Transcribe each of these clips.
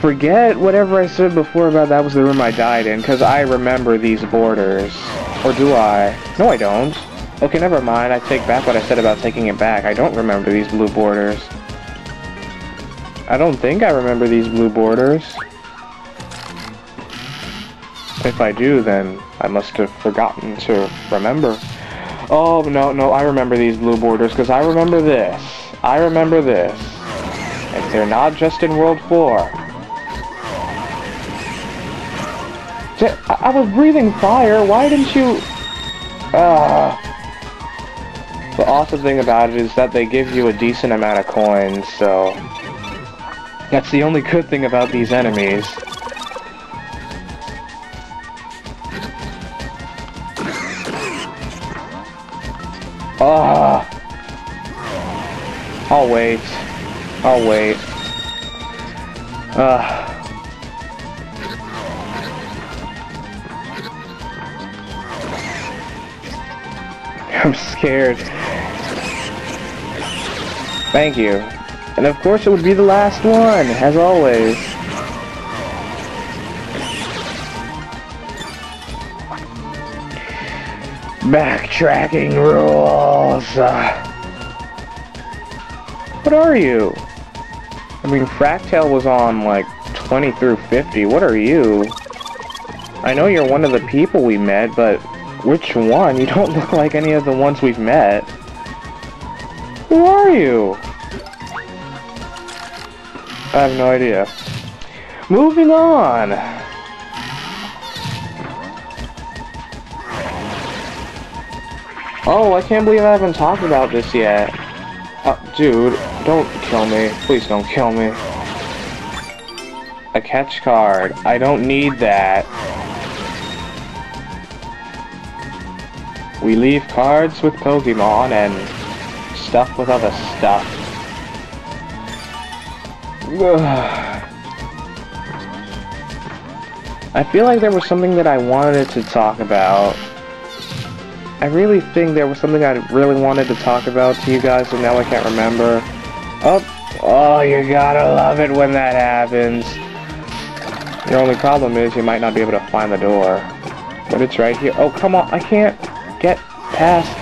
Forget whatever I said before about that was the room I died in, because I remember these borders. Or do I? No, I don't. Okay, never mind. I take back what I said about taking it back. I don't remember these blue borders. I don't think I remember these blue borders. If I do, then I must have forgotten to remember. Oh, no, no, I remember these blue borders, because I remember this. I remember this. They're not just in World 4. I, was breathing fire. Why didn't you... Uh... The awesome thing about it is that they give you a decent amount of coins, so... That's the only good thing about these enemies. Ah! I'll wait. I'll wait. Ah. I'm scared. Thank you. And of course it would be the last one, as always. Backtracking rules. what are you? I mean, Fractal was on like 20 through 50. What are you? I know you're one of the people we met, but which one? You don't look like any of the ones we've met. Who are you? I have no idea. Moving on. Oh, I can't believe I haven't talked about this yet. Uh, dude, don't kill me. Please don't kill me. A catch card. I don't need that. We leave cards with Pokemon and stuff with other stuff. I feel like there was something that I wanted to talk about. I really think there was something I really wanted to talk about to you guys, and now I can't remember. Oh, oh, you gotta love it when that happens. Your only problem is you might not be able to find the door. But it's right here. Oh, come on, I can't. Get past.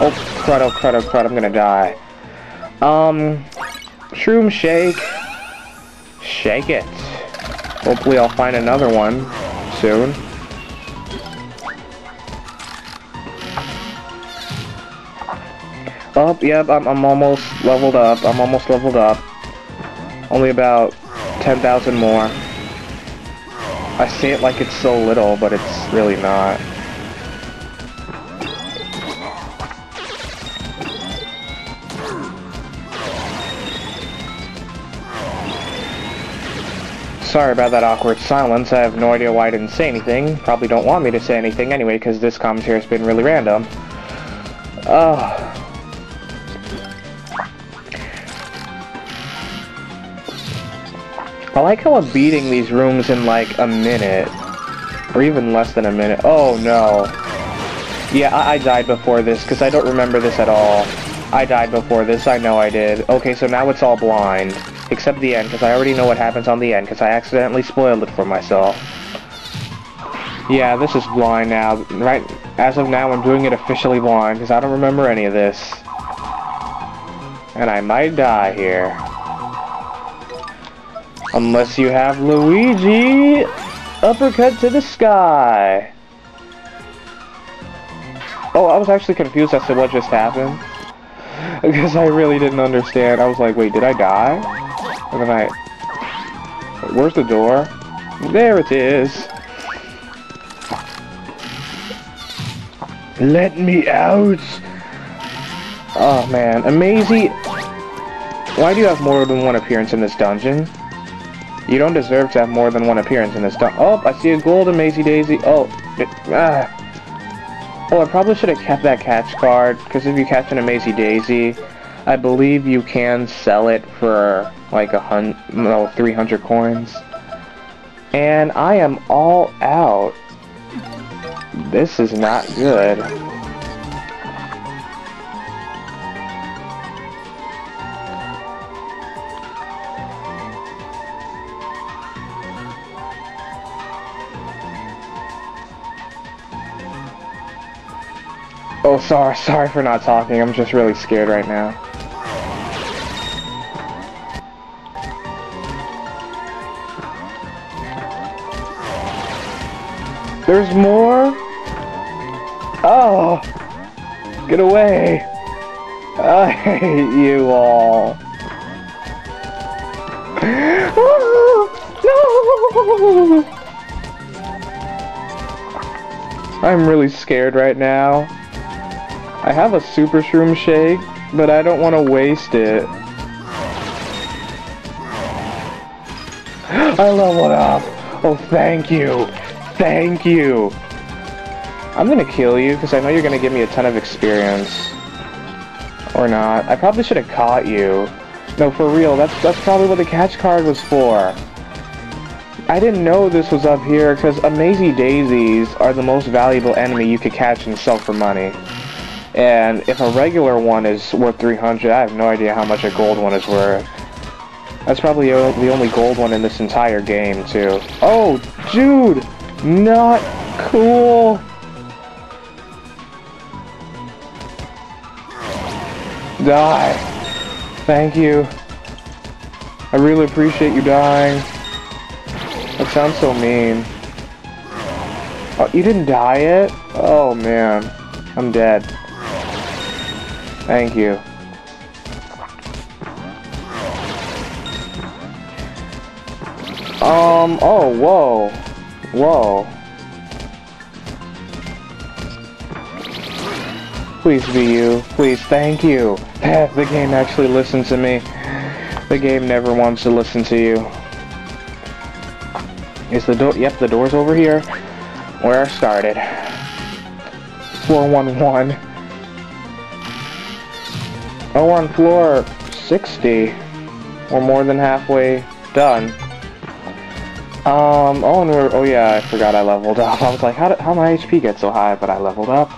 Oh, crud, oh, crud, oh, crud, I'm gonna die. Um, Shroom Shake. Shake it. Hopefully I'll find another one soon. Oh, yep, I'm, I'm almost leveled up. I'm almost leveled up. Only about 10,000 more. I say it like it's so little, but it's really not. Sorry about that awkward silence. I have no idea why I didn't say anything. Probably don't want me to say anything anyway, because this commentary has been really random. Oh. I like how I'm beating these rooms in like a minute. Or even less than a minute. Oh no. Yeah, I, I died before this, because I don't remember this at all. I died before this, I know I did. Okay, so now it's all blind. Except the end, because I already know what happens on the end, because I accidentally spoiled it for myself. Yeah, this is blind now. Right, as of now, I'm doing it officially blind, because I don't remember any of this. And I might die here. Unless you have Luigi! Uppercut to the sky! Oh, I was actually confused as to what just happened. Because I really didn't understand. I was like, wait, did I die? And then I... Where's the door? There it is. Let me out! Oh man, Amazy... Why do you have more than one appearance in this dungeon? You don't deserve to have more than one appearance in this dungeon. Oh, I see a gold Amazy Daisy. Oh, it, ah. Oh, I probably should have kept that catch card, because if you catch an Amazy Daisy, I believe you can sell it for like a hundred, no, 300 coins. And I am all out. This is not good. Oh, sorry, sorry for not talking. I'm just really scared right now. There's more? Oh! Get away! I hate you all. no! I'm really scared right now. I have a super shroom shake, but I don't want to waste it. I leveled up! Oh, thank you! Thank you! I'm gonna kill you, because I know you're gonna give me a ton of experience. Or not. I probably should have caught you. No, for real, that's, that's probably what the catch card was for. I didn't know this was up here, because Amazy Daisies are the most valuable enemy you could catch and sell for money. And if a regular one is worth 300, I have no idea how much a gold one is worth. That's probably the only gold one in this entire game, too. Oh, dude! Not cool. Die. Thank you. I really appreciate you dying. That sounds so mean. Oh, you didn't die yet? Oh, man. I'm dead. Thank you. Um, oh, whoa. Whoa. Please be you. Please, thank you. Eh, the game actually listens to me. The game never wants to listen to you. Is the door? Yep, the door's over here. Where I started. 411. Oh, on floor 60. We're more than halfway done. Um, oh, and we're, oh yeah, I forgot I leveled up. I was like, how did, how my HP get so high, but I leveled up.